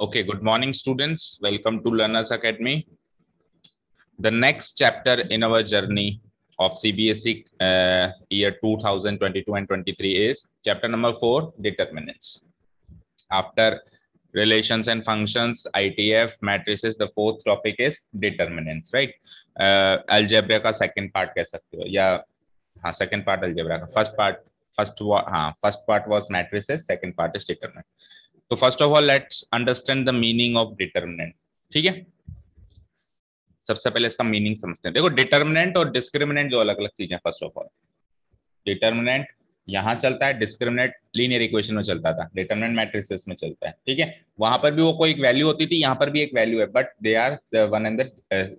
Okay, good morning, students. Welcome to Learners Academy. The next chapter in our journey of CBSE uh, year 2022 and 23 is chapter number four, determinants. After relations and functions, ITF, matrices, the fourth topic is determinants, right? Uh, algebra ka second part keh sakte ho. Yeah, second part algebra ka. First part, first, haan, first part was matrices, second part is determinants. तो first of all let's understand the meaning of determinant ठीक है? सबसे पहले इसका meaning समझते हैं। देखो determinant और डिस्क्रिमिनेंट जो अलग अलग चीज़ें फ़र्स्ट ऑफ़ ऑल डिटर्मिनेंट यहाँ चलता है डिस्क्रिमिनेंट लीनियर इक्वेशन में चलता था। डिटर्मिनेंट मैट्रिसेस में चलता है। ठीक है? वहाँ पर भी वो कोई वैल्यू होती थी, यहाँ पर भी एक वैल्यू है but they are one and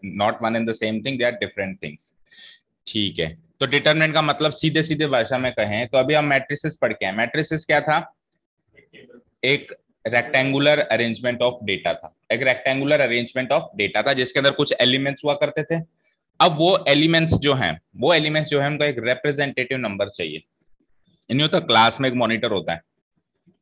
not one and the same thing they are different things ठीक है? तो डिटर्मिनेंट का मतलब सीधे सीधे भाषा में कहें तो अभी हम मैट्रिसेस पढ़ के हैं मैट्रिसेस क्या था? एक रेक्टेंगुलर अरेंजमेंट ऑफ़ डेटा था। एक रेक्टेंगुलर अरेंजमेंट ऑफ़ डेटा था, जिसके अंदर कुछ एलिमेंट्स हुआ करते थे। अब वो एलिमेंट्स जो हैं, वो एलिमेंट्स जो है, उनका एक रिप्रेजेंटेटिव नंबर चाहिए। इन होता क्लास में एक मॉनिटर होता है।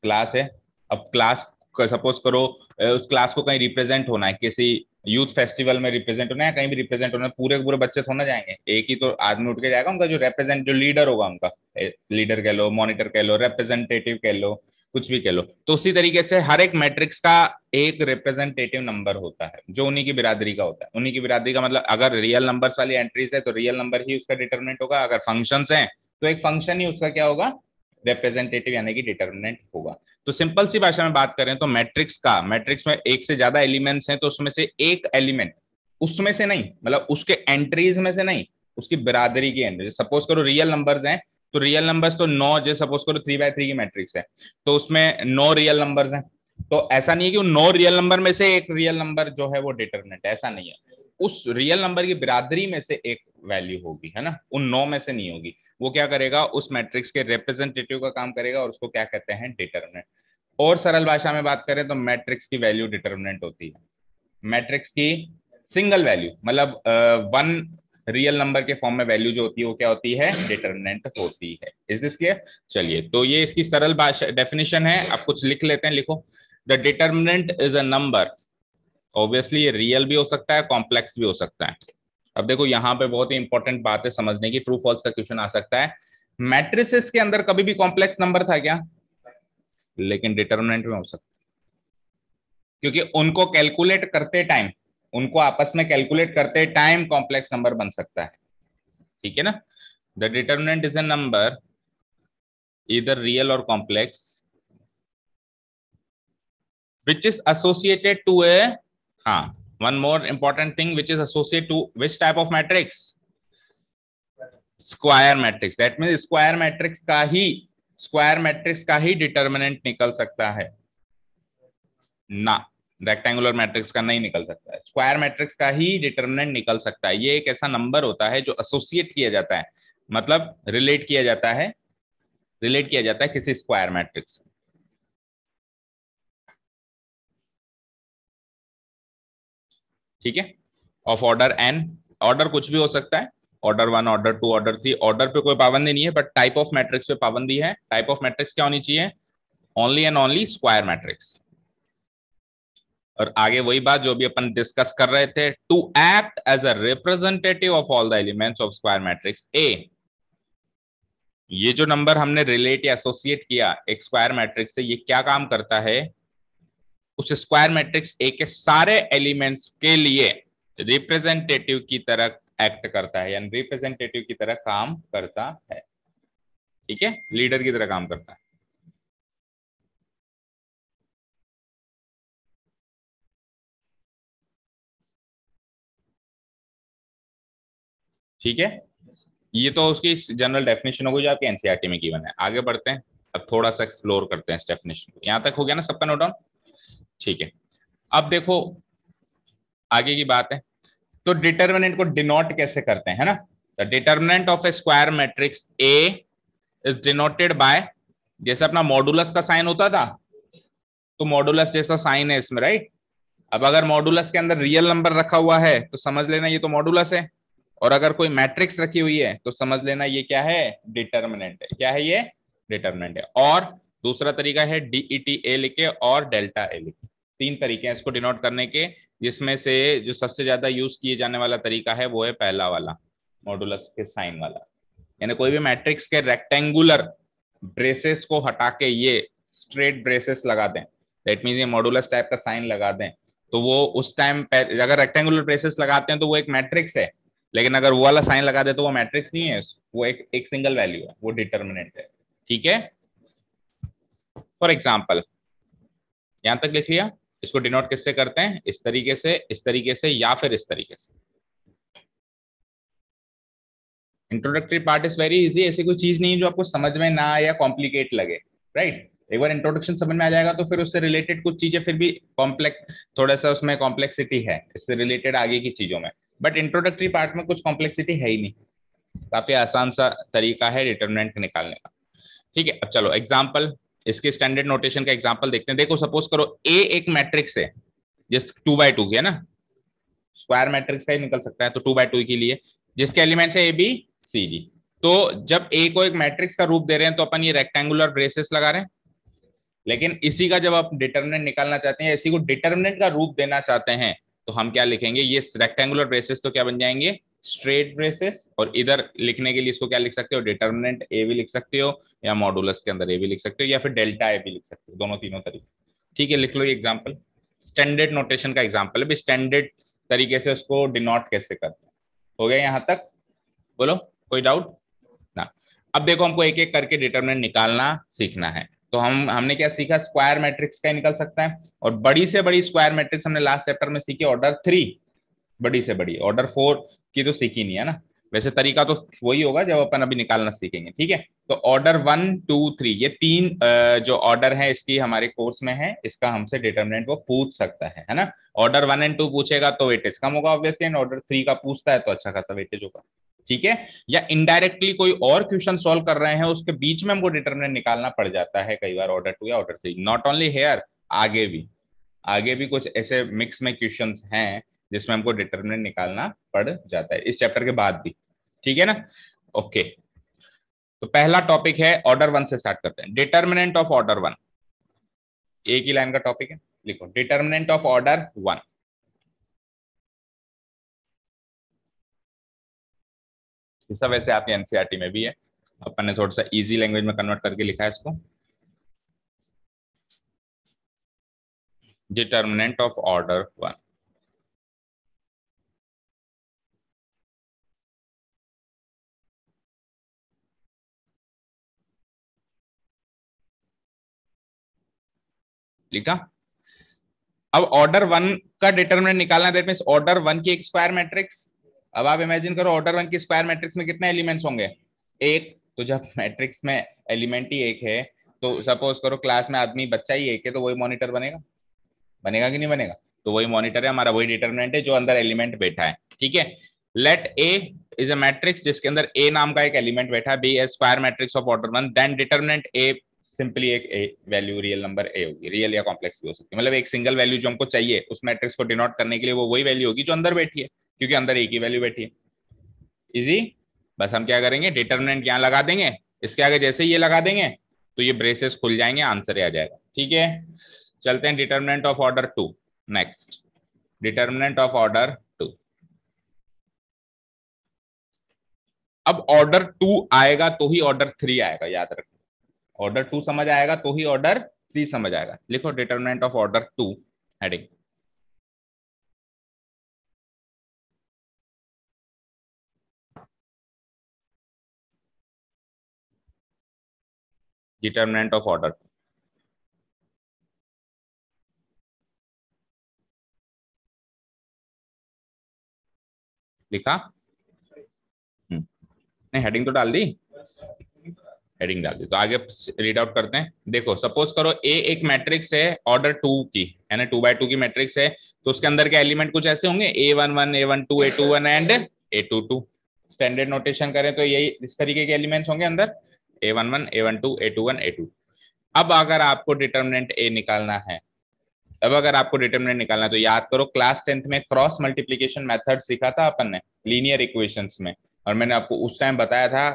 क्लास है। अब क्लास सपोज़ करो उस क्लास को कहीं रिप्रेजेंट होना है, किसी यूथ फेस्टिवल में रिप्रेजेंट होना है कहीं भी रिप्रेजेंट होना है, पूरे पूरे बच्चे थोड़ा जाएँगे। एक ही तो आदमी उठ के जाएगा, उनका जो रिप्रेजेंट जो लीडर होगा उनका। लीडर कह लो मॉनिटर कह लो रिप्रेजेंटेटिव कह लो। कुछ भी कह लो। तो उसी तरीके से हर एक मैट्रिक्स का एक रिप्रेजेंटेटिव नंबर होता है, जो उन्हीं की बिरादरी का होता है। उन्हीं की बिरादरी का मतलब अगर रियल नंबर्स वाली एंट्रीज है तो रियल नंबर ही उसका डिटर्मिनेंट होगा। अगर फ़ंक्शंस हैं तो एक फ़ंक्शन ही उसका क्या होगा? रिप्रेजेंटेटिव यानी कि डिटर्मिनेंट होगा। तो सिंपल सी भाषा में बात करें तो मैट्रिक्स का मैट्रिक्स में एक से ज़्यादा एलिमेंट्स हैं तो उसमें से एक एलिमेंट उसमें से नहीं मतलब उसके एंट्रीज में से नहीं, उसकी बिरादरी की एंट्री सपोज़ करो रियल नंबर्स हैं तो रियल नंबर्स तो नौ जो सपोज़ करो थ्री बाय थ्री की मैट्रिक्स है तो उसमें नौ रियल नंबर्स हैं। तो ऐसा नहीं है कि नौ रियल नंबर में से एक रियल नंबर जो है वो डिटर्मिनेंट ऐसा नहीं है। उस रियल नंबर की बिरादरी में से एक वैल्यू होगी, है ना? उन नौ में से नहीं होगी। वो क्या करेगा? उस मैट्रिक्स के रिप्रेजेंटेटिव का काम करेगा और उसको क्या कहते हैं? डिटर्मिनेंट और सरल भाषा में बात करें तो मैट्रिक्स की वैल्यू डिटर्मिनेंट होती है। मैट्रिक्स की सिंगल वैल्यू मतलब वन रियल नंबर के फॉर्म में वैल्यू जो होती है, वो क्या होती है? डिटर्मिनेंट होती है। इज़ दिस क्लियर चलिए तो ये इसकी सरल भाषा डेफिनेशन है। आप कुछ लिख लेते हैं, लिखो। The determinant is a number obviously ये रियल भी हो सकता है कॉम्प्लेक्स भी हो सकता है। अब देखो, यहाँ पे बहुत ही इंपॉर्टेंट बात है समझने की। ट्रू फॉल्स का क्वेश्चन आ सकता है। मैट्रिसेस के अंदर कभी भी कॉम्प्लेक्स नंबर था क्या? लेकिन डिटर्मिनेंट में हो सकता क्योंकि उनको कैलकुलेट करते टाइम उनको आपस में कैलकुलेट करते टाइम कॉम्प्लेक्स नंबर बन सकता है। ठीक है ना? The determinant is a number इधर रियल और complex which is associated to a हाँ one more important thing which is associate to which type of matrix square matrix that mean square matrix का ही स्क्वायर मैट्रिक्स का ही determinant निकल सकता है। ना। रेक्टेंगुलर मैट्रिक्स का नहीं निकल सकता है। स्क्वायर मैट्रिक्स का ही डिटर्मिनेंट निकल सकता है। ये एक ऐसा नंबर होता है जो एसोसिएट किया जाता है। मतलब रिलेट किया जाता है। रिलेट किया जाता है किसी स्क्वायर मैट्रिक्स ठीक है? ऑफ़ ऑर्डर एन ऑर्डर कुछ भी हो सकता है। Order one order two order three order पे कोई पाबंदी नहीं है बट टाइप ऑफ़ मैट्रिक्स पे पाबंदी है। टाइप ऑफ़ मैट्रिक्स क्या होनी चाहिए? Only and only square matrix और आगे वही बात जो भी अपन डिस्कस कर रहे थे to act as a representative of all the elements of square matrix A ये जो नंबर हमने रिलेट या एसोसिएट किया एक स्क्वायर मैट्रिक्स से, ये क्या काम करता है? उस स्क्वायर मैट्रिक्स ए के सारे एलिमेंट्स के लिए रिप्रेजेंटेटिव की तरह एक्ट करता है, यानी रिप्रेजेंटेटिव की तरह काम करता है। ठीक है? लीडर की तरह काम करता है। ठीक है? ये तो उसकी जनरल डेफिनेशन होगी जो आपके एनसीआरटी में गिवन है। आगे बढ़ते हैं। अब थोड़ा सा एक्सप्लोर करते हैं इस डेफिनेशन को। यहाँ तक हो गया ना सबका नोट डाउन ठीक है। अब देखो, आगे की बात है। तो डिटर्मिनेंट को डिनोट कैसे करते हैं, है ना? The determinant of a square matrix A is denoted by जैसे अपना मॉडुलस का साइन होता था तो मॉडुलस जैसा साइन है इसमें राइट अब अगर मॉडुलस के अंदर रियल नंबर रखा हुआ है तो समझ लेना ये तो मॉडुलस है। और अगर कोई मैट्रिक्स रखी हुई है तो समझ लेना ये क्या है? डिटर्मिनेंट है। क्या है ये? डिटर्मिनेंट है। और दूसरा तरीका है डीईटी ए लिखे और डेल्टा ए लिखे। तीन तरीके हैं इसको डिनोट करने के, जिसमें से जो सबसे ज़्यादा यूज़ किए जाने वाला तरीका है, वो है पहला वाला मॉडुलस के साइन वाला। यानी कोई भी मैट्रिक्स के रेक्टेंगुलर ब्रेसेस को हटा के ये स्ट्रेट ब्रेसेस लगा दें। दैट मीन ये मॉडुलस टाइप का साइन लगा दें। तो वो उस टाइम अगर रेक्टेंगुलर ब्रेसेस लगाते हैं तो वो एक मैट्रिक्स है। लेकिन अगर वो वाला साइन लगा दे तो वो मैट्रिक्स नहीं है, वो एक एक सिंगल वैल्यू है, वो डिटर्मिनेंट है, ठीक है? फॉर एग्ज़ाम्पल यहाँ तक लिख लिया, इसको डिनोट किससे करते हैं? इस तरीके से, इस तरीके से या फिर इस तरीके से। Introductory part is very easy ऐसी कोई चीज़ नहीं जो आपको समझ में ना आए या कॉम्प्लिकेट लगे राइट right? एक बार इंट्रोडक्शन समझ में आ जाएगा तो फिर उससे रिलेटेड कुछ चीज़ें फिर भी कॉम्प्लेक्स थोड़ा सा उसमें कॉम्प्लेक्सिटी है, इससे रिलेटेड आगे की चीज़ों में। बट इंट्रोडक्टरी पार्ट में कुछ कॉम्प्लेक्सिटी है ही नहीं। काफ़ी आसान सा तरीका है डिटर्मिनेंट निकालने का। ठीक है, अब चलो एग्ज़ाम्पल इसके स्टैंडर्ड नोटेशन का एग्ज़ाम्पल देखते हैं। देखो सपोज़ करो ए एक मैट्रिक्स है, जिस टू बाय टू है ना? स्क्वायर मैट्रिक्स का ही निकल सकता है तो टू बाय टू के लिए। जिसके एलिमेंट्स है ए बी सी जी तो जब ए को एक मैट्रिक्स का रूप दे रहे हैं तो अपन ये रेक्टेंगुलर ब्रेसेस लगा रहे हैं। लेकिन इसी का जब आप डिटर्मिनेंट निकालना चाहते हैं इसी को डिटर्मिनेंट का रूप देना चाहते हैं तो हम क्या लिखेंगे? ये रेक्टेंगुलर ब्रेसेस तो क्या बन जाएँगे? स्ट्रेट ब्रेसेस और इधर लिखने के लिए इसको क्या लिख सकते हो? डिटर्मिनेंट ए भी लिख सकते हो या मॉडुलस के अंदर ए भी लिख सकते हो या फिर डेल्टा ए भी लिख सकते हो, दोनों तीनों तरीके। ठीक है, लिख लो एग्ज़ाम्पल स्टैंडर्ड नोटेशन का एग्ज़ाम्पल है। स्टैंडर्ड तरीके से उसको डिनोट कैसे करते हैं? हो गया यहाँ तक? बोलो, कोई डाउट ना। अब देखो हमको एक एक करके डिटर्मिनेंट निकालना, सीखना है। तो हम, हमने क्या सीखा? स्क्वायर मैट्रिक्स का निकल सकता है। और बड़ी से बड़ी स्क्वायर मैट्रिक्स हमने लास्ट चैप्टर में सीखी। ऑर्डर थ्री बड़ी से बड़ी। ऑर्डर फोर की तो सीखी नहीं है ना? वैसे तरीका तो वही होगा, जब अपन अभी निकालना सीखेंगे, ठीक है? तो ऑर्डर वन टू थ्री ये तीन जो ऑर्डर है, इसकी हमारे कोर्स में है, इसका हमसे डिटर्मिनेंट वो पूछ सकता है है ना? ऑर्डर वन एंड टू पूछेगा तो वेटेज कम होगा ऑब्वियसली एंड ऑर्डर थ्री का पूछता है तो अच्छा खासा वेटेज होगा, ठीक है? या इनडायरेक्टली कोई और क्वेश्चन सॉल्व कर रहे हैं, उसके बीच में हमको डिटर्मिनेंट निकालना पड़ जाता है, कई बार ऑर्डर टू या order three not only here आगे भी आगे भी कुछ ऐसे मिक्स में क्वेश्चन हैं, जिसमें हमको डिटर्मिनेंट निकालना पड़ जाता है, इस चैप्टर के बाद भी। ठीक है ना? ओके तो पहला टॉपिक है ऑर्डर वन से स्टार्ट करते हैं। डिटर्मिनेंट ऑफ़ ऑर्डर वन एक ही लाइन का टॉपिक है। लिखो। डिटर्मिनेंट ऑफ़ ऑर्डर वन सब वैसे आपके एनसीआरटी में भी है। अपन ने थोड़ा सा इजी लैंग्वेज में कन्वर्ट करके लिखा है इसको। डिटर्मिनेंट ऑफ़ ऑर्डर वन लिखा? अब ऑर्डर वन का डिटर्मिनेंट निकालना दैट मीन ऑर्डर वन की एक स्क्वायर मैट्रिक्स अब आप इमेजिन करो ऑर्डर वन की स्क्वायर मैट्रिक्स में कितने एलिमेंट्स होंगे? एक तो जब मैट्रिक्स में एलिमेंट ही एक है तो सपोज़ करो क्लास में आदमी बच्चा ही एक है तो वही मॉनिटर बनेगा। बनेगा कि नहीं बनेगा? तो वही मॉनिटर है हमारा, वही डिटर्मिनेंट है जो अंदर एलिमेंट बैठा है, ठीक है? Let A is a matrix जिसके अंदर ए नाम का एक एलिमेंट बैठा है be a square matrix of order one then determinant A simply एक A value real number A होगी रियल या कॉम्प्लेक्स भी हो सकती है। मतलब एक सिंगल वैल्यू जो हमको चाहिए, उस मैट्रिक्स को डिनोट करने के लिए वो वही वैल्यू होगी जो अंदर बैठी है, क्योंकि अंदर एक ही वैल्यू बैठी है। इजी बस हम क्या करेंगे? डिटर्मिनेंट यहाँ लगा देंगे। इसके आगे जैसे ये लगा देंगे तो ये ब्रेसेस खुल जाएँगे आंसर आ जाएगा। ठीक है? चलते हैं determinant of order two next determinant of order two अब ऑर्डर टू आएगा तो ही ऑर्डर थ्री आएगा, याद रखो ऑर्डर टू समझ आएगा तो ही ऑर्डर थ्री समझ आएगा। लिखो determinant of order two heading determinant of order लिखा? हम्म। नहीं हेडिंग तो डाल दी? हेडिंग डाल दी। तो आगे रीड आउट करते हैं। देखो सपोज़ करो ए एक मैट्रिक्स है ऑर्डर टू की, है ना? टू बाय टू की मैट्रिक्स है। तो उसके अंदर के एलिमेंट कुछ ऐसे होंगे? A one one A one two A two one and A two two standard notation करें तो यही इस तरीके के एलिमेंट्स होंगे अंदर। A one one A one two A two one A two अब अगर आपको डिटर्मिनेंट ए निकालना है, अब अगर आपको डिटर्मिनेंट निकालना है तो याद करो क्लास टेंथ में क्रॉस मल्टीप्लीकेशन मेथड सीखा था अपन ने लीनियर इक्वेशंस में। और मैंने आपको उस टाइम बताया था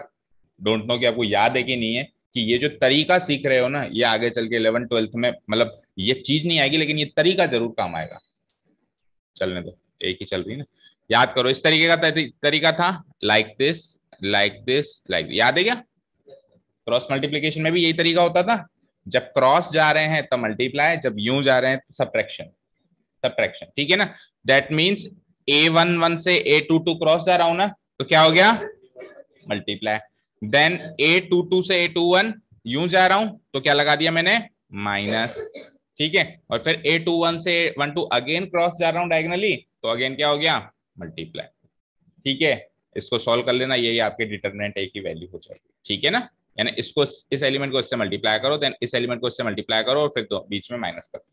डोंट नो कि आपको याद है कि नहीं है कि ये जो तरीका सीख रहे हो ना ये आगे चल के इलेवन ट्वेल्थ में मतलब ये चीज़ नहीं आएगी लेकिन ये तरीका ज़रूर काम आएगा। चलने दो एक ही चल रही है ना। याद करो इस तरीके का तरीका था। Like this like this like याद है क्या? क्रॉस मल्टीप्लीकेशन में भी यही तरीका होता था। जब क्रॉस जा रहे हैं तो मल्टीप्लाई जब यूँ जा रहे हैं तो सब्ट्रैक्शन सब्ट्रैक्शन ठीक है ना? That means A one one से ए टू टू क्रॉस जा रहा हूँ ना तो क्या हो गया? Multiply then A two two से ए टू वन यू जा रहा हूँ तो क्या लगा दिया मैंने? माइनस ठीक है? और फिर ए टू वन से वन टू अगेन क्रॉस जा रहा हूँ डायगनली तो अगेन क्या हो गया? मल्टीप्लाई ठीक है? इसको सॉल्व कर लेना, यही आपके डिटर्मिनेंट ए की वैल्यू हो जाएगी। ठीक है ना? यानी इसको इस एलिमेंट को इससे मल्टीप्लाई करो देन इस एलिमेंट को इससे मल्टीप्लाई करो और फिर तो बीच में माइनस करो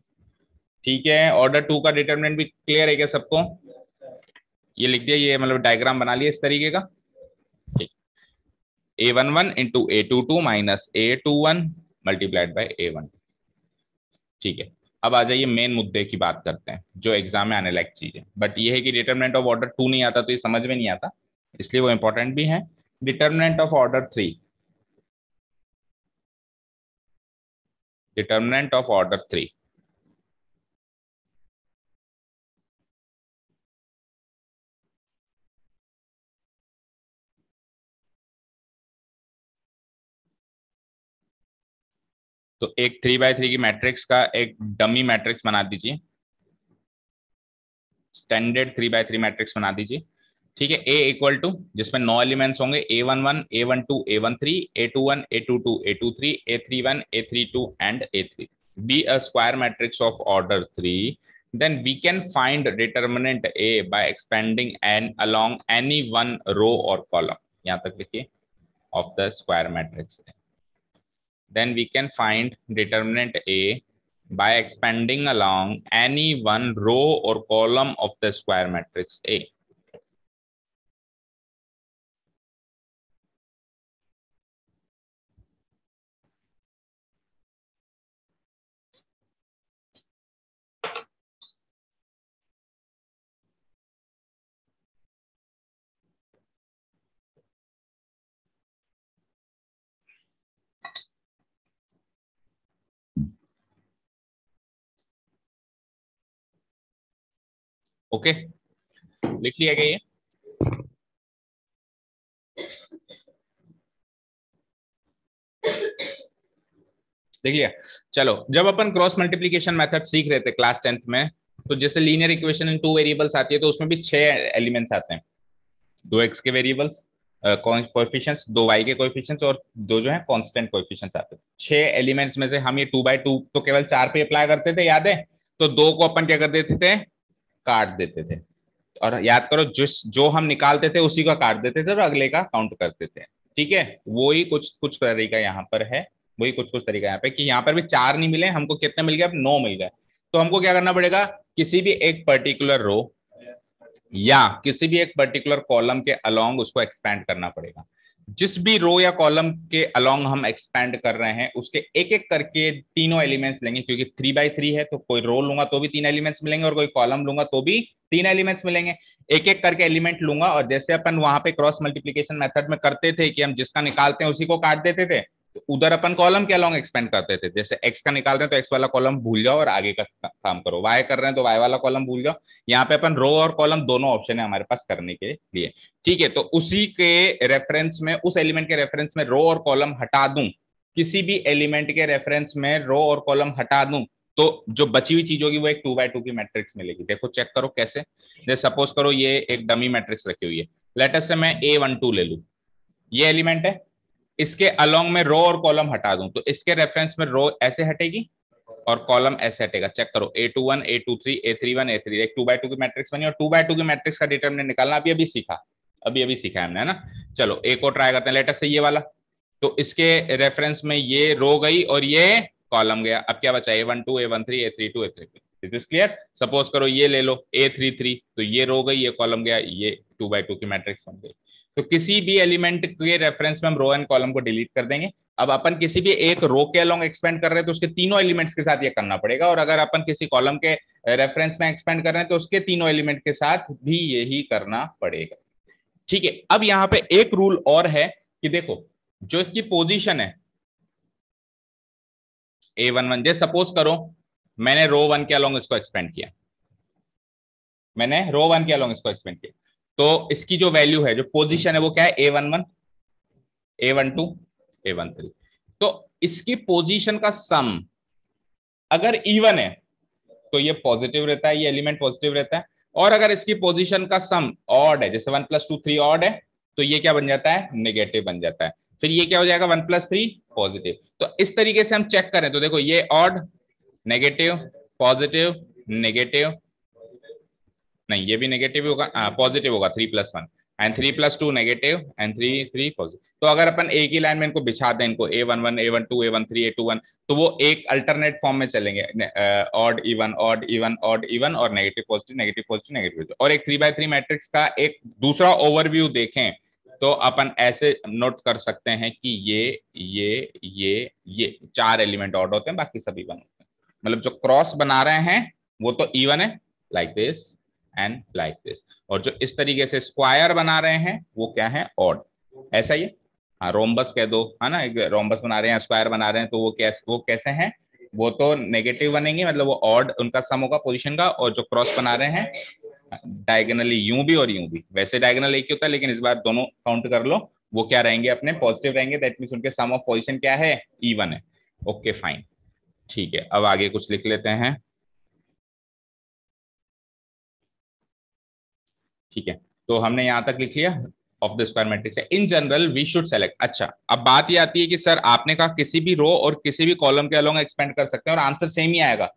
ठीक है? ऑर्डर टू का डिटर्मिनेंट भी क्लियर है क्या सबको? ये लिख दिया, ये मतलब डायग्राम बना लिया इस तरीके का। A one one into A two two minus A two one multiplied by A one ठीक है? अब आ जाइए मेन मुद्दे की बात करते हैं, जो एग्ज़ाम में आने लायक चीज़ है। बट ये है कि डिटर्मिनेंट ऑफ़ ऑर्डर टू नहीं आता तो ये समझ में नहीं आता। इसलिए वो इंपॉर्टेंट भी है। Determinant of order three determinant of order 3 तो एक थ्री बाय थ्री की मैट्रिक्स का एक डमी मैट्रिक्स बना दीजिए। Standard three by three matrix बना दीजिए। ठीक है? ए इक्वल टू जिसमें नौ एलिमेंट्स होंगे A one one A one two A one three A two one A two two A two three A three one A three two and A three be a square matrix of order three then we can find determinant a by expanding n along any one row or column yahan tak likhiye of the square matrix then we can find determinant a by expanding along any one row or column of the square matrix a okay लिख लिया गया ये। देखिए, चलो, जब अपन cross multiplication method सीख रहे थे क्लास टेंथ में तो जैसे linear equation in two variables आती है तो उसमें भी छह एलिमेंट्स आते हैं। दो एक्स के वेरिएबल्स कोएफिशिएंट्स दो वाई के कोएफिशिएंट्स और दो जो है कांस्टेंट कोएफिशिएंट्स आते हैं। छह एलिमेंट्स में से हम ये टू बाई टू तो केवल चार पे अप्लाई करते थे, याद है? तो दो को अपन क्या कर देते थे? काट देते थे। और याद करो, जिस, जो हम निकालते थे, उसी का काट देते थे और अगले का काउंट करते थे। ठीक है? वो ही कुछ कुछ तरीका यहाँ पर है। वही कुछ कुछ तरीका यहाँ पे कि यहाँ पर भी चार नहीं मिले, हमको कितने मिल गए? अब नौ मिल गए। तो हमको क्या करना पड़ेगा? किसी भी एक पर्टिकुलर रो या किसी भी एक पर्टिकुलर कॉलम के अलोंग उसको एक्सपैंड करना पड़ेगा। जिस भी रो या कॉलम के अलोंग हम एक्सपैंड कर रहे हैं, उसके एक एक करके तीनों एलिमेंट्स लेंगे, क्योंकि थ्री बाई थ्री है तो कोई रो लूँगा तो भी तीन एलिमेंट्स मिलेंगे, और कोई कॉलम लूँगा तो भी तीन एलिमेंट्स मिलेंगे। एक एक करके एलिमेंट लूँगा, और जैसे अपन वहाँ पे क्रॉस मल्टीप्लीकेशन मेथड में करते थे कि हम जिसका निकालते हैं उसी को काट देते थे उधर अपन कॉलम के अलॉन्ग एक्सपेंड करते थे? जैसे एक्स का निकाल रहे हैं तो एक्स वाला कॉलम भूल जाओ और आगे का काम करो। वाई कर रहे हैं तो वाई वाला कॉलम भूल जाओ। यहाँ पे अपन रो और कॉलम दोनों ऑप्शन है हमारे पास करने के लिए। ठीक है तो उसी के रेफरेंस में, उस एलिमेंट के रेफरेंस में रो और कॉलम हटा दूँ। किसी भी एलिमेंट के रेफरेंस में रो और कॉलम हटा दूँ तो जो बची हुई चीज़ होगी वो एक टू बाय टू की मैट्रिक्स मिलेगी। देखो चेक करो कैसे। जैसे सपोज़ करो ये एक डमी मैट्रिक्स रखी हुई है। लेटेस्ट से मैं ए वन टू ले लू। ये एलिमेंट है? इसके अलोंग में रो और कॉलम हटा दूँ तो इसके रेफरेंस में रो ऐसे हटेगी और कॉलम ऐसे हटेगा। चेक करो A two one A two three A three one A three एक टू बाय टू की मैट्रिक्स बनी और टू बाय टू की मैट्रिक्स का डिटर्मिनेंट निकालना, अभी अभी सीखा। अभी अभी सीखा हमने, है ना? चलो एक और ट्राई करते हैं। लेटेस्ट से ये वाला। तो इसके रेफरेंस में ये रो गई और ये कॉलम गया। अब क्या बचा? A one two A one three A three two A three is clear suppose करो ये ले लो ए थ्री थ्री तो ये रो गई, ये कॉलम गया, ये टू बाई टू की मैट्रिक्स बन गई। तो किसी भी एलिमेंट के रेफरेंस में हम रो एंड कॉलम को डिलीट कर देंगे। अब अपन किसी भी एक रो के अलोंग एक्सपेंड कर रहे हैं तो उसके तीनों एलिमेंट्स के साथ ये करना पड़ेगा। और अगर अपन किसी कॉलम के रेफरेंस में एक्सपेंड कर रहे हैं तो उसके तीनों एलिमेंट के साथ भी यही करना पड़ेगा। ठीक है, अब यहाँ पे एक रूल और है कि देखो, जो इसकी पोजीशन है ए वन वन जैसे सपोज़ करो, मैंने रो वन के अलोंग इसको एक्सपेंड किया। मैंने रो वन के अलोंग इसको एक्सपेंड किया। तो इसकी जो वैल्यू है, जो पोजीशन है, वो क्या है? A one one A one two A one three तो इसकी पोजीशन का सम अगर इवन है तो ये पॉजिटिव रहता है, ये एलिमेंट पॉजिटिव रहता है। और अगर इसकी पोजीशन का सम ऑड है, जैसे one plus two three odd है तो ये क्या बन जाता है? नेगेटिव बन जाता है। फिर ये क्या हो जाएगा? वन प्लस थ्री पॉजिटिव तो इस तरीके से हम चेक करें तो देखो ये ऑड नेगेटिव पॉजिटिव नेगेटिव नहीं, ये भी नेगेटिव होगा पॉजिटिव होगा three plus one and three plus two negative and three three positive तो अगर अपन एक ही लाइन में इनको बिछा दें, इनको A one one A one two A one three A two one तो वो एक अल्टरनेट फॉर्म में चलेंगे odd even odd even odd even और negative positive negative positive negative और एक थ्री बाय थ्री मैट्रिक्स का एक दूसरा ओवरव्यू देखें तो अपन ऐसे नोट कर सकते हैं कि ये ये ये ये चार एलिमेंट ऑड होते हैं, बाकी सभी वन होते हैं. मतलब जो क्रॉस बना रहे हैं, वो तो इवन है like this and like this और जो इस तरीके से स्क्वायर बना रहे हैं, वो क्या है? ऑड ऐसा ही? हाँ रोम्बस कह दो, है ना? एक रोम्बस बना रहे हैं स्क्वायर बना रहे हैं तो वो कैसे वो कैसे हैं? वो तो नेगेटिव बनेंगे मतलब वो ऑड उनका सम होगा पोजीशन का, और जो क्रॉस बना रहे हैं डायगनली यूँ भी और यूँ भी। वैसे डायगनल एक ही होता है, लेकिन इस बार दोनों काउंट कर लो। वो क्या रहेंगे अपने? पॉजिटिव रहेंगे दैट मीन उनके सम ऑफ़ पोजिशन क्या है? इवन है। ओके फाइन ठीक है, अब आगे कुछ लिख लेते हैं। ठीक है? तो हमने यहाँ तक लिख लिया ऑफ़ द स्क्वायर मैट्रिक्स है। In general we should select अच्छा अब बात ये आती है कि, सर, आपने कहा किसी भी रो और किसी भी कॉलम के अलोंग एक्सपेंड कर सकते हैं और आंसर सेम ही आएगा?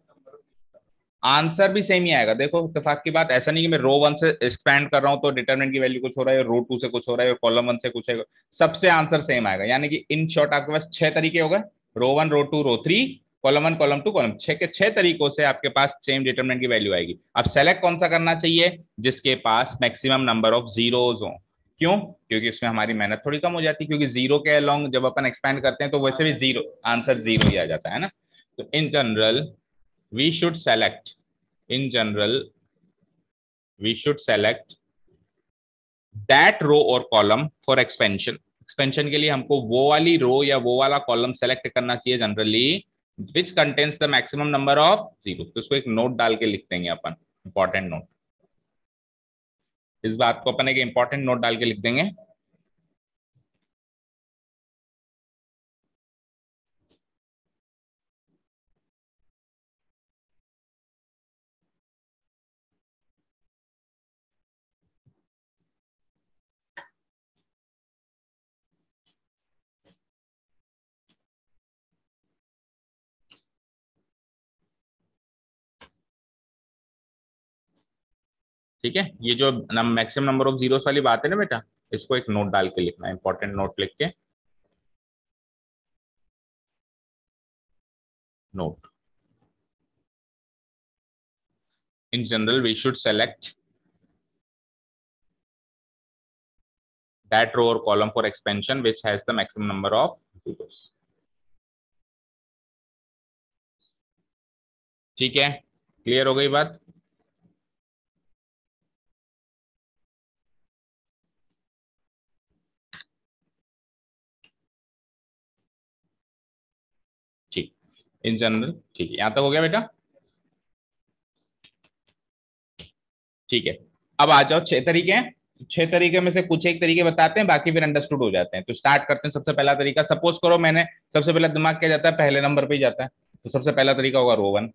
आंसर भी सेम ही आएगा। देखो इतफाक की बात, ऐसा नहीं कि मैं रो वन से एक्सपेंड कर रहा हूँ तो डिटरमिनेंट की वैल्यू कुछ हो रहा है रो टू से कुछ हो रहा है कॉलम वन से कुछ है। सबसे आंसर सेम आएगा। यानी कि इन शॉर्ट आपके पास छह तरीके हो गए। Row one row two row three column one, column two, column छह के छह तरीकों से आपके पास सेम डिटरमिनेंट की वैल्यू आएगी। अब सेलेक्ट कौन सा करना चाहिए? जिसके पास मैक्सिमम नंबर ऑफ़ जीरोज हो। क्यों? क्योंकि उसमें हमारी मेहनत थोड़ी कम हो जाती है, क्योंकि ज़ीरो के अलोंग जब अपन एक्सपेंड करते हैं तो वैसे भी ज़ीरो आंसर ज़ीरो ही आ जाता है ना? तो in general we should select in general we should select that row और कॉलम फॉर एक्सपेंशन एक्सपेंशन के लिए हमको वो वाली रो या वो वाला कॉलम सेलेक्ट करना चाहिए generally which contains the maximum number of zero तो उसको एक नोट डाल के लिख देंगे अपन इंपॉर्टेंट नोट इस बात को अपन एक इंपॉर्टेंट नोट डाल के लिख देंगे. ठीक है? ये जो मैक्सिमम नंबर ऑफ़ ज़ीरो वाली बात है ना बेटा, इसको एक नोट डाल के लिखना इंपॉर्टेंट नोट लिख के। Note in general we should select that row और column for expansion which has the maximum number of zero ठीक है? क्लियर हो गई बात? इन जनरल ठीक है, यहाँ तक हो गया बेटा? ठीक है, अब आ जाओ, छह तरीके हैं। छह तरीके में से कुछ एक तरीके बताते हैं, बाकी फिर अंडरस्टूड हो जाते हैं। तो स्टार्ट करते हैं सबसे पहला तरीका। सपोज़ करो मैंने, सबसे पहला दिमाग क्या जाता है? पहले नंबर पे ही जाता है। तो सबसे पहला तरीका होगा रो वन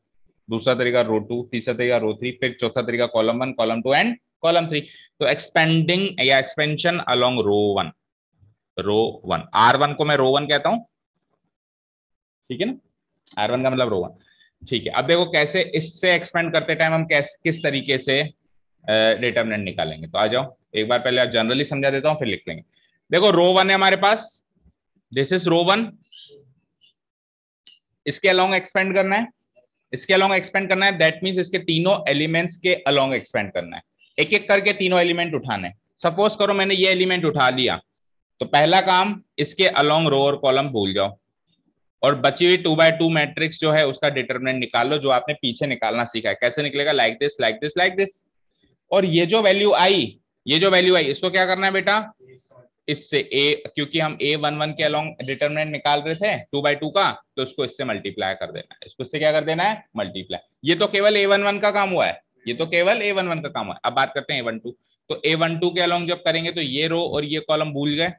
दूसरा तरीका रो टू तीसरा तरीका रो थ्री फिर चौथा तरीका column one column two and column three तो एक्सपेंडिंग या expansion along row one row one R one को मैं रो वन कहता हूँ। ठीक है ना? आर वन का मतलब रो वन। ठीक है, अब देखो कैसे, इससे एक्सपेंड करते टाइम हम कैसे, किस तरीके से डिटर्मिनेंट निकालेंगे। तो आ जाओ, एक बार पहले आप जनरली समझा देता हूँ, फिर लिख लेंगे। देखो, रो वन है हमारे पास दिस इज़ रो वन। इसके अलोंग एक्सपेंड करना है। इसके अलोंग एक्सपेंड करना है दैट मीन्स इसके तीनों एलिमेंट्स के अलोंग एक्सपेंड करना है। एक एक करके तीनों एलिमेंट उठाने सपोज़ करो मैंने ये एलिमेंट उठा लिया तो पहला काम इसके अलोंग रो और कॉलम भूल जाओ। और बची हुई टू बाय टू मैट्रिक्स जो है, उसका डिटर्मिनेंट निकाल, जो आपने पीछे निकालना सीखा है। कैसे निकलेगा? Like this like this like this और ये जो वैल्यू आई, ये जो वैल्यू आई, इसको क्या करना है बेटा? इससे ए क्योंकि हम ए वन वन के अलॉन्ग डिटर्मिनेंट निकाल रहे थे टू बाई टू का तो इसको इससे मल्टीप्लाई कर देना है। इसको इससे क्या कर देना है? मल्टीप्लाई ये तो केवल ए वन वन का काम हुआ है। ये तो केवल ए वन वन का काम हुआ है। अब बात करते हैं ए वन टू तो ए वन टू के अलॉन्ग जब करेंगे तो ये रो और ये कॉलम भूल गए।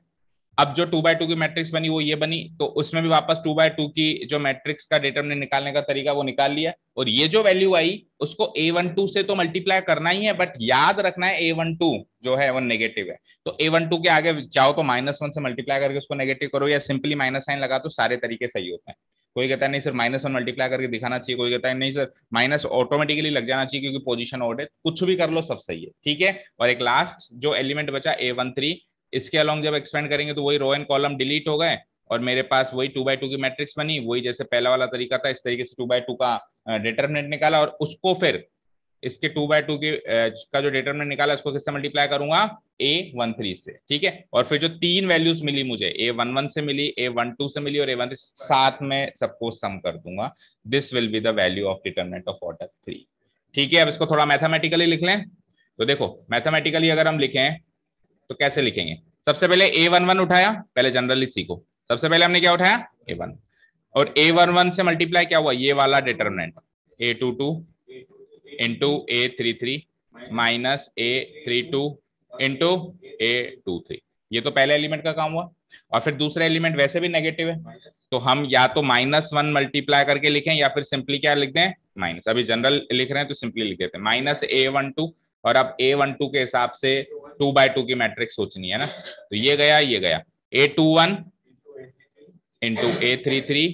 अब जो टू बाय टू की मैट्रिक्स बनी, वो ये बनी तो उसमें भी वापस टू बाय टू की जो मैट्रिक्स का डिटर्मिनेंट निकालने का तरीका, वो निकाल लिया। और ये जो वैल्यू आई, उसको ए वन टू से तो मल्टीप्लाई करना ही है बट याद रखना है ए वन टू जो है, वो नेगेटिव है। तो ए वन टू के आगे जाओ तो माइनस वन से मल्टीप्लाई करके उसको नेगेटिव करो, या सिंपली माइनस साइन लगा तो सारे तरीके सही होते हैं। कोई कहता है, नहीं सर माइनस वन मल्टीप्लाई करके दिखाना चाहिए। कोई कहता है, नहीं सर माइनस ऑटोमेटिकली लग जाना चाहिए क्योंकि पोजीशन ऑर्ड है। कुछ भी कर लो, सब सही है। ठीक है? और एक लास्ट जो एलिमेंट बचा ए वन थ्री इसके अलॉन्ग जब एक्सपेंड करेंगे तो वही रो एंड कॉलम डिलीट हो गए और मेरे पास वही टू बाई टू की मैट्रिक्स बनी, वही जैसे पहला वाला तरीका था, इस तरीके से टू बाई टू का डिटर्मिनेंट निकाला और उसको फिर इसके टू बाय टू के का जो डिटर्मिनेंट निकाला, उसको किससे मल्टीप्लाई करूँगा? ए वन थ्री से, ठीक है? और फिर जो तीन वैल्यूज़ मिली मुझे ए वन वन से मिली ए वन टू से मिली और ए वन थ्री साथ में सबको सम कर दूँगा। This will be the value of determinant of order three ठीक है, अब इसको थोड़ा मैथमेटिकली लिख लें। तो देखो मैथमेटिकली अगर हम लिखें तो कैसे लिखेंगे? सबसे पहले ए वन वन उठाया, पहले जनरली सीखो। सबसे पहले हमने क्या उठाया? ए वन और ए वन वन से मल्टीप्लाई क्या हुआ? ये वाला determinant A two two into A three three minus A three two into A two three ये तो पहले एलिमेंट का काम हुआ। और फिर दूसरा एलिमेंट वैसे भी नेगेटिव है। तो हम या तो माइनस वन मल्टीप्लाई करके लिखें या फिर सिंपली क्या लिख दें? माइनस अभी जनरल लिख रहे हैं तो सिंपली लिख देते हैं। माइनस ए वन टू और अब ए वन टू के हिसाब से टू बाय टू की मैट्रिक्स सोचनी है ना? तो ये गया ये गया। A two one into A three three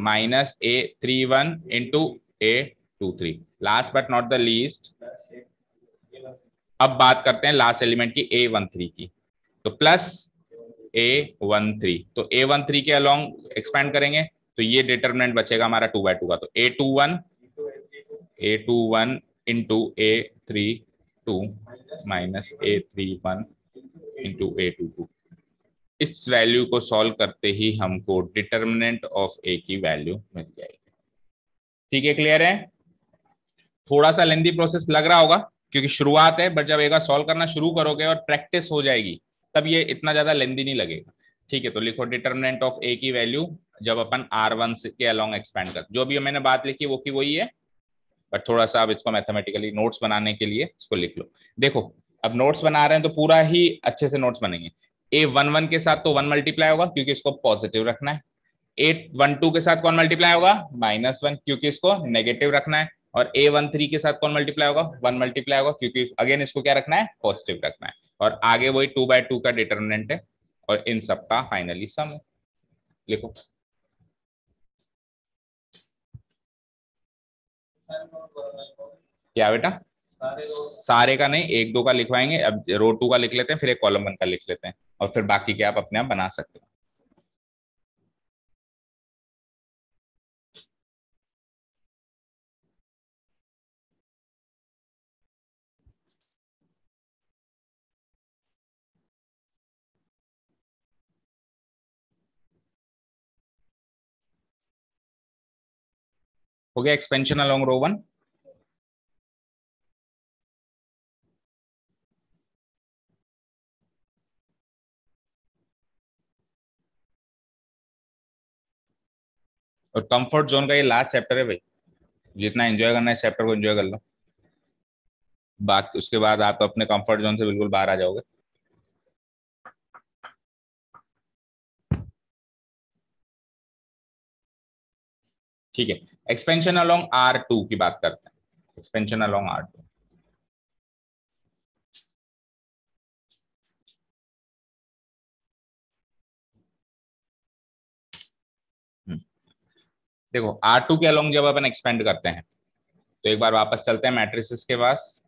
minus A three one into A two three last but not the least अब बात करते हैं लास्ट एलिमेंट की ए वन थ्री की। तो प्लस ए वन थ्री तो ए वन थ्री के अलॉन्ग एक्सपेंड करेंगे तो ये डिटर्मिनेंट बचेगा हमारा टू बाय टू का। तो A two one A two one into A three two minus A three one into A two two इस वैल्यू को सॉल्व करते ही हमको डिटर्मिनेंट ऑफ़ ए की वैल्यू मिल जाएगी। ठीक है क्लियर है? थोड़ा सा लेंदी प्रोसेस लग रहा होगा, क्योंकि शुरुआत है बट जब एक बार सॉल्व करना शुरू करोगे और प्रैक्टिस हो जाएगी, तब ये इतना ज़्यादा लेंदी नहीं लगेगा। ठीक है तो लिखो डिटर्मिनेंट ऑफ़ ए की वैल्यू जब अपन आर वन के अलॉन्ग एक्सपेंड कर, जो भी मैंने बात लिखी वो की वही है। बट थोड़ा सा अब इसको मैथमेटिकली नोट्स बनाने के लिए इसको लिख लो। देखो, अब नोट्स बना रहे हैं तो पूरा ही अच्छे से नोट्स बनेंगे। ए वन वन के साथ तो वन मल्टीप्लाई होगा क्योंकि इसको पॉजिटिव रखना है। ए वन टू के साथ कौन मल्टीप्लाई होगा? माइनस वन क्योंकि इसको नेगेटिव रखना है। और ए वन थ्री के साथ कौन मल्टीप्लाई होगा? वन मल्टीप्लाई होगा क्योंकि अगेन इसको क्या रखना है? पॉजिटिव रखना है। और आगे वही टू बाय टू का डिटर्मिनेंट है। और इन सब का फाइनली सम लिखो। क्या बेटा? सारे का नहीं, एक दो का लिखवाएँगे, अब रो टू का लिख लेते हैं, फिर एक कॉलम वन का लिख लेते हैं, और फिर बाकी के आप अपने आप बना सकते हो। हो गया एक्सपेंशन अलोंग रो वन और कंफर्ट जोन का ये लास्ट चैप्टर है भाई। जितना एंजॉय करना है चैप्टर को एंजॉय कर लो। बाकी उसके बाद आप अपने कंफर्ट जोन से बिल्कुल बाहर आ जाओगे। ठीक है। एक्सपेंशन अलोंग आर टू की बात करते हैं। एक्सपेंशन अलोंग आर टू देखो आर टू के अलोंग जब अपन एक्सपेंड करते हैं तो एक बार वापस चलते हैं मैट्रिक्स के पास,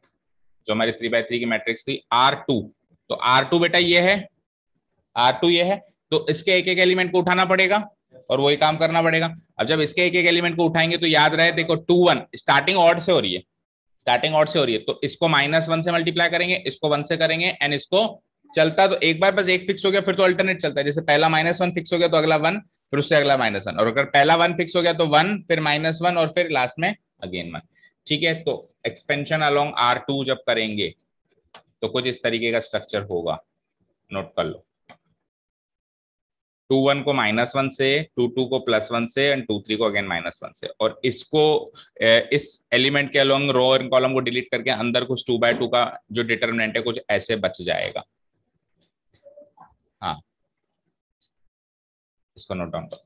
जो हमारी थ्री बाय थ्री की मैट्रिक्स थी आर टू तो आर टू बेटा ये है आर टू ये है तो इसके एक एक एलिमेंट को उठाना पड़ेगा और वही काम करना पड़ेगा। अब जब इसके एक एक एलिमेंट को उठाएँगे तो याद रहे, देखो टू वन स्टार्टिंग ऑर्ड से हो रही है स्टार्टिंग ऑर्ड से हो रही है तो इसको माइनस वन से मल्टीप्लाई करेंगे, इसको वन से करेंगे एंड इसको चलता तो एक बार बस एक फिक्स हो गया, फिर तो अल्टरनेट चलता है। जैसे पहला माइनस वन फिक्स हो गया तो अगला वन फिर उससे अगला माइनस वन और अगर पहला वन फिक्स हो गया तो वन फिर माइनस वन और फिर लास्ट में अगेन वन ठीक है? तो एक्सपेंशन अलोंग आर टू जब करेंगे तो कुछ इस तरीके का स्ट्रक्चर होगा। नोट कर लो। टू वन को माइनस वन से टू टू को प्लस वन से एंड टू थ्री को अगेन माइनस वन से। और इसको इस एलिमेंट के अलोंग रो और कॉलम को डिलीट करके अंदर कुछ टू बाय टू का जो डिटर्मिनेंट है, कुछ ऐसे बच जाएगा। हाँ। इसको नोट डाउन करो।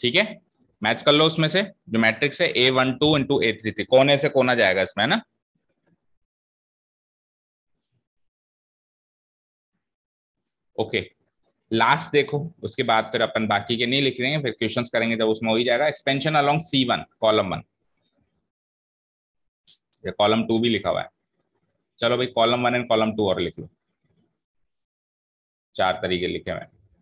ठीक है? मैच कर लो उसमें से, जो मैट्रिक्स है A one two into A three three कोने से कोना जाएगा इसमें, है ना? ओके लास्ट देखो, उसके बाद फिर अपन बाकी के नहीं लिख रहे हैं, फिर क्वेश्चंस करेंगे जब उसमें हो ही जाएगा। Expansion along C one column one column two भी लिखा हुआ है। चलो भाई column one and column two और लिख लो। चार तरीके लिखे हुए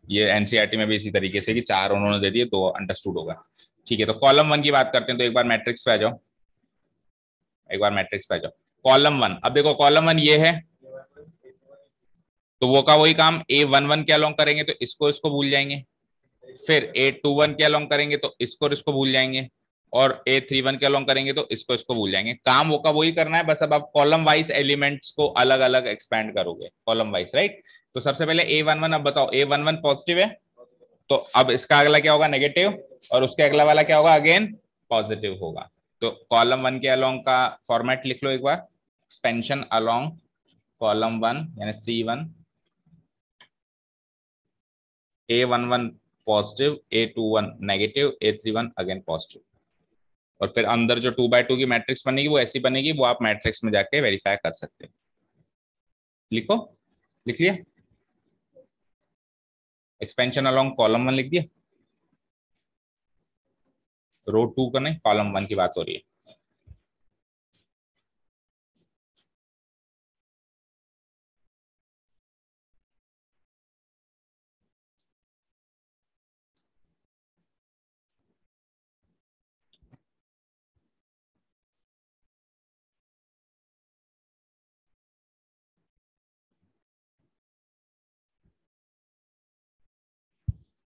ये एनसीआरटी e में भी इसी तरीके से कि चार उन्होंने दे दिए तो अंडरस्टूड होगा ठीक है तो कॉलम वन की बात करते हैं तो एक बार मैट्रिक्स पे आ जाओ। एक बार मैट्रिक्स पे आ जाओ। कॉलम वन अब देखो कॉलम वन ये है। तो वो का वही काम ए वन वन के अलोंग करेंगे तो इसको इसको भूल जाएँगे। फिर ए टू वन के अलोंग करेंगे तो इसको इसको भूल जाएँगे। और ए थ्री वन के अलोंग करेंगे तो इसको इसको भूल जाएँगे। काम वो का वही करना है, बस अब आप कॉलम वाइज एलिमेंट्स को अलग अलग एक्सपेंड करोगे। कॉलम वाइज राइट तो सबसे पहले ए वन वन अब बताओ ए वन वन पॉजिटिव है? तो अब इसका अगला क्या होगा? नेगेटिव और उसके अगला वाला क्या होगा? अगेन पॉजिटिव होगा। तो कॉलम वन के अलोंग का फॉर्मेट लिख लो एक बार। एक्सपेंशन अलोंग कॉलम वन यानी C one A one one positive A two one negative A three one again positive और फिर अंदर जो टू बाय टू की मैट्रिक्स बनेगी, वो ऐसी बनेगी, वो आप मैट्रिक्स में जाके वेरीफाई कर सकते हैं। लिखो? लिख लिया? एक्सपेंशन अलोंग कॉलम वन लिख दिया? रो टू का नहीं कॉलम वन की बात हो रही है।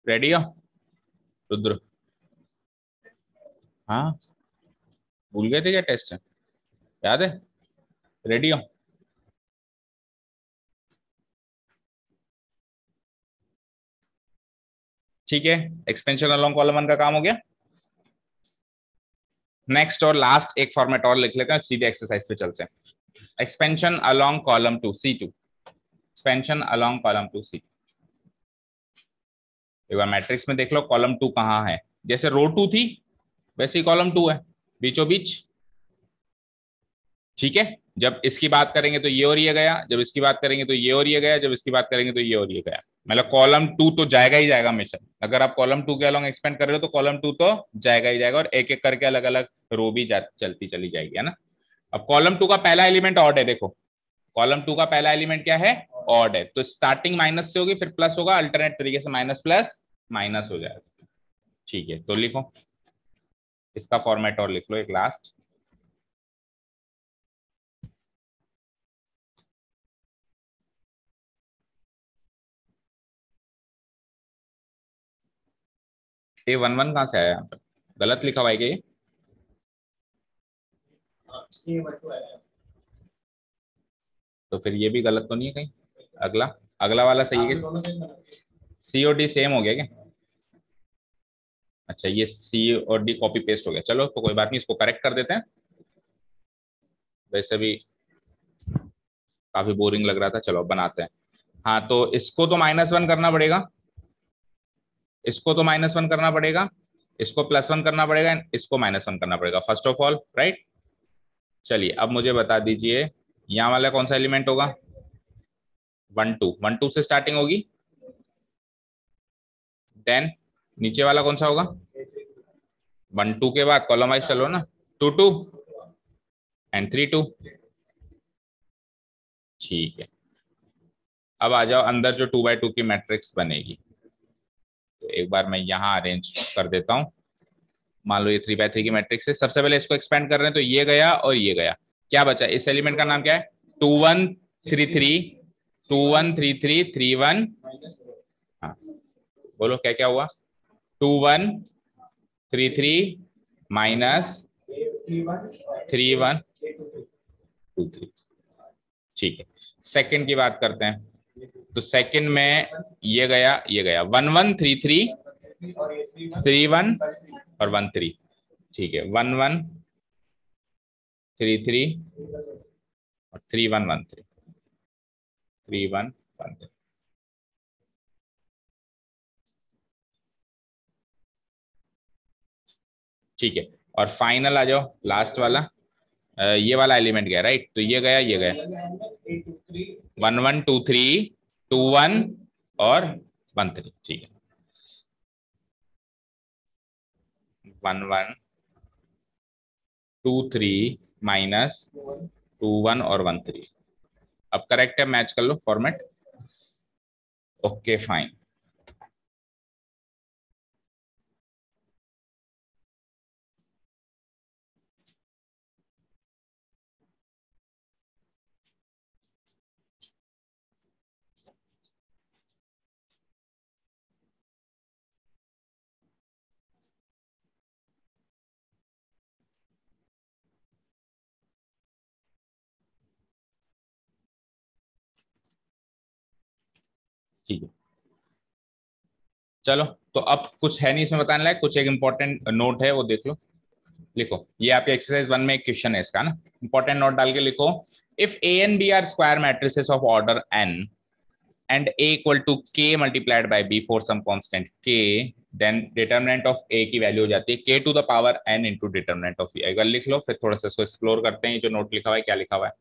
रेडी हो? रुद्र। हाँ। भूल गए थे क्या टेस्ट याद है? रेडी हो? ठीक है। एक्सपेंशन अलोंग कॉलम का काम हो गया। नेक्स्ट और लास्ट एक फॉर्मेट और लिख लेते हैं, सीधे एक्सरसाइज पे चलते हैं। Expansion along column two C two expansion along column two C एक बार मैट्रिक्स में देख लो कॉलम टू कहाँ है? जैसे रो टू थी, वैसे ही कॉलम टू है। बीचों बीच ठीक है? जब इसकी बात करेंगे तो ये और ये गया, जब इसकी बात करेंगे तो ये और ये गया, जब इसकी बात करेंगे तो ये और ये गया। मतलब कॉलम टू तो जाएगा ही जाएगा हमेशा। अगर आप कॉलम टू के अलॉन्ग एक्सपेंड कर रहे हो तो कॉलम टू तो जाएगा ही जाएगा और एक एक करके अलग अलग रो भी चलती चली जाएगी, है ना? अब कॉलम टू का पहला एलिमेंट ऑड है, देखो। कॉलम टू का पहला एलिमेंट क्या है? ऑड है। तो स्टार्टिंग माइनस से होगी, फिर प्लस होगा अल्टरनेट तरीके से माइनस प्लस माइनस हो जाएगा। ठीक है तो लिखो। इसका फॉर्मेट और लिख लो एक लास्ट ए वन वन कहाँ से आया यहाँ पे गलत लिखा हुआ है क्या ये? तो फिर ये भी गलत तो नहीं है कहीं? अगला अगला वाला सही है? सी और डी सेम हो गया क्या? अच्छा ये सी और डी कॉपी पेस्ट हो गया। चलो तो कोई बात नहीं, इसको करेक्ट कर देते हैं। वैसे भी काफ़ी बोरिंग लग रहा था। चलो बनाते हैं। हाँ तो इसको तो माइनस वन करना पड़ेगा। इसको तो माइनस वन करना पड़ेगा। इसको प्लस वन करना पड़ेगा इसको माइनस वन करना पड़ेगा। फ़र्स्ट ऑफ़ ऑल राइट चलिए, अब मुझे बता दीजिए यहाँ वाला कौन सा एलिमेंट होगा? वन टू वन टू से स्टार्टिंग होगी। देन नीचे वाला कौन सा होगा? वन टू के बाद कॉलम वाइज चलो ना। Two two and three two ठीक है। अब आ जाओ अंदर जो टू बाय टू की मैट्रिक्स बनेगी। तो एक बार मैं यहाँ अरेंज कर देता हूँ। मान लो ये थ्री बाय थ्री की मैट्रिक्स है। सबसे पहले इसको एक्सपेंड कर रहे हैं तो ये गया और ये गया। क्या बचा इस एलिमेंट का नाम क्या है? Two one three three two one three three three one हाँ। बोलो, क्या क्या हुआ? Two one three three minus three one two three ठीक है। सेकंड की बात करते हैं। तो सेकंड में ये गया ये गया। One one three three three one और वन थ्री ठीक है। वन वन थ्री थ्री और three one one three. Three one one three. ठीक है, और फाइनल आ जाओ लास्ट वाला। ये वाला एलिमेंट गया राइट तो ये गया ये गया। One one two three two one और वन थ्री ठीक है। One one two three minus two one और वन थ्री अब करेक्ट है मैच कर लो फॉर्मेट ओके फाइन ठीक है। चलो तो अब कुछ है नहीं इसमें बताने लायक, कुछ एक इंपॉर्टेंट नोट है, वो देख लो। लिखो, ये आपके एक्सरसाइज वन में एक क्वेश्चन है इसका ना। इंपॉर्टेंट नोट डाल के लिखो if A and B are square matrices of order N and A equal to K multiplied by B for some constant K then determinant of A की value हो जाती है K to the power N into determinant of A अगर लिख लो, फिर थोड़ा सा इसको एक्सप्लोर करते हैं जो नोट लिखा हुआ है, क्या लिखा हुआ है?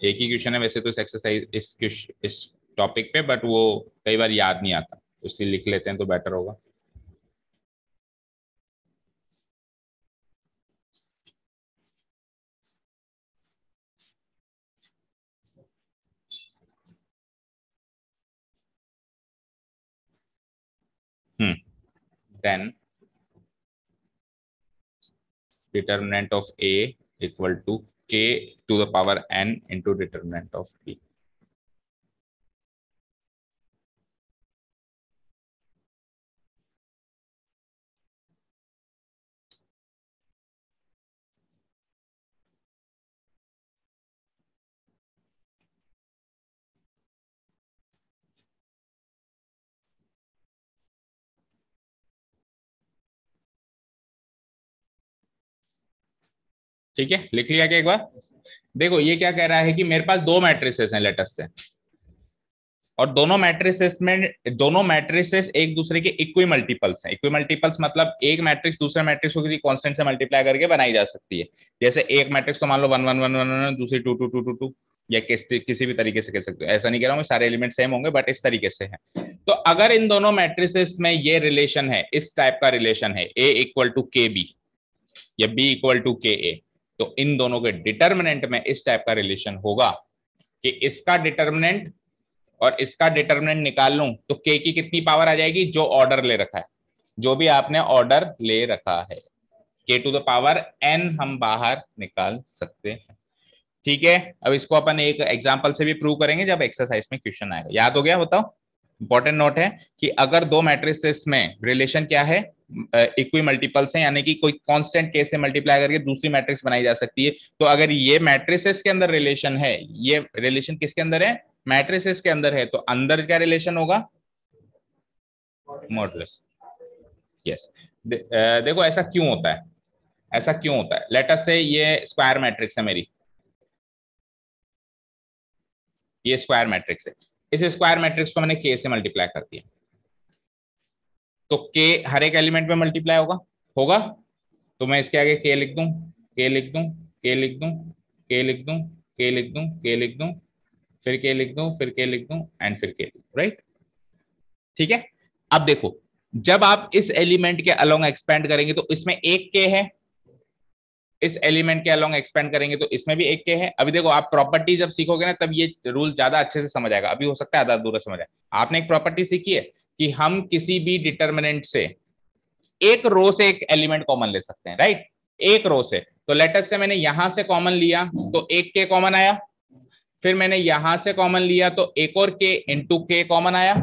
एक ही क्वेश्चन है, वैसे तो इस एक्सरसाइज इस इस टॉपिक पे बट वो कई बार याद नहीं आता। तो इसलिए लिख लेते हैं तो बेटर होगा। हम्म then determinant of A equal to K to the power N into determinant of B ठीक है? लिख लिया क्या एक बार? देखो, ये क्या कह रहा है कि मेरे पास दो मैट्रिसेस हैं लेटस से। और दोनों मैट्रिसेस में, दोनों मैट्रिसेस एक दूसरे के इक्वी मल्टीपल्स हैं। इक्वी मल्टीपल्स मतलब एक मैट्रिक्स दूसरे मैट्रिक्स को किसी कांस्टेंट से मल्टीप्लाई करके बनाई जा सकती है। जैसे एक मैट्रिक्स तो मान लो one one one one one दूसरी two two two two two या किस, किसी भी तरीके से कह सकते हो। ऐसा नहीं कह रहा हूँ सारे एलिमेंट सेम होंगे बट इस तरीके से है। तो अगर इन दोनों मैट्रिसेस में ये रिलेशन है, इस टाइप का रिलेशन है A equal to K B या B equal to K A तो इन दोनों के डिटर्मिनेंट में इस टाइप का रिलेशन होगा कि इसका डिटर्मिनेंट और इसका डिटर्मिनेंट निकाल लूँ तो के की कितनी पावर आ जाएगी? जो ऑर्डर ले रखा है। जो भी आपने ऑर्डर ले रखा है के टू द पावर एन हम बाहर निकाल सकते हैं। ठीक है? अब इसको अपन एक एग्जांपल से भी प्रूव करेंगे जब एक्सरसाइज में क्वेश्चन आएगा। याद हो गया? बताओ। इंपॉर्टेंट नोट है कि अगर दो मैट्रिसेस में रिलेशन क्या है? इक्वी मल्टीपल्स है यानी कि कोई कांस्टेंट के से मल्टीप्लाई करके दूसरी मैट्रिक्स बनाई जा सकती है। तो अगर ये मैट्रिसेस के अंदर रिलेशन है ये रिलेशन किसके अंदर है? मैट्रिसेस के अंदर है तो अंदर क्या रिलेशन होगा? मॉडुलस यस दे, देखो ऐसा क्यों होता है? ऐसा क्यों होता है? लेटर से ये स्क्वायर मैट्रिक्स है मेरी। ये स्क्वायर मैट्रिक्स है। इस स्क्वायर मैट्रिक्स को मैंने के से मल्टीप्लाई कर दिया। तो के हर एक एलिमेंट में मल्टीप्लाई होगा? होगा। तो मैं इसके आगे के लिख दूँ के लिख दूँ के लिख दूँ के लिख दूँ के लिख दूँ के लिख दूँ, फिर के लिख दूँ, फिर के लिख दूँ एंड फिर के लिख राइट ठीक है? अब देखो, जब आप इस एलिमेंट के अलोंग एक्सपेंड करेंगे तो इसमें एक के है। इस एलिमेंट के अलोंग एक्सपेंड करेंगे तो इसमें भी एक के है। अभी देखो, आप प्रॉपर्टी जब सीखोगे ना, तब ये रूल ज़्यादा अच्छे से समझ आएगा। अभी हो सकता है आधा अधूरा समझ आए। आपने एक प्रॉपर्टी सीखी है? कि हम किसी भी डिटर्मिनेंट से एक रो से एक एलिमेंट कॉमन ले सकते हैं राइट एक रो से। तो लेटर से मैंने यहाँ से कॉमन लिया तो एक के कॉमन आया। फिर मैंने यहाँ से कॉमन लिया तो एक और के इंटू के कॉमन आया।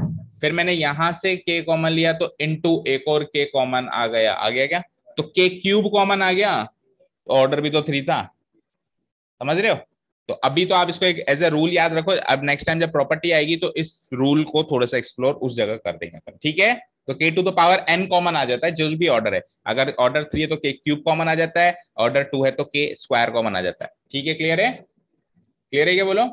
फिर मैंने यहाँ से के कॉमन लिया तो इंटू एक और के कॉमन आ गया। आ गया क्या? तो के क्यूब कॉमन आ गया। ऑर्डर भी तो थ्री था। समझ रहे हो? तो अभी तो आप इसको एक एज ए रूल याद रखो, अब नेक्स्ट टाइम जब प्रॉपर्टी आएगी तो इस रूल को थोड़ा सा एक्सप्लोर उस जगह कर देंगे अपन, ठीक है? तो K to the power N common आ जाता है, जो भी ऑर्डर है। अगर ऑर्डर थ्री है तो के क्यूब कॉमन आ जाता है ऑर्डर टू है तो के स्क्वायर कॉमन आ जाता है। ठीक है क्लियर है? क्लियर है क्या बोलो?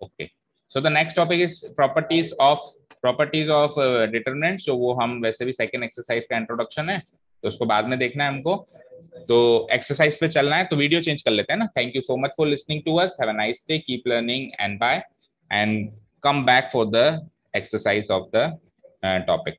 Okay so the next topic is properties of properties of determinant जो वो हम वैसे भी सेकेंड एक्सरसाइज का इंट्रोडक्शन है। तो उसको बाद में देखना है हमको। तो एक्सरसाइज पे चलना है तो वीडियो चेंज कर लेते हैं ना। Thank you so much for listening to us have a nice day keep learning and bye and come back for the exercise of the topic.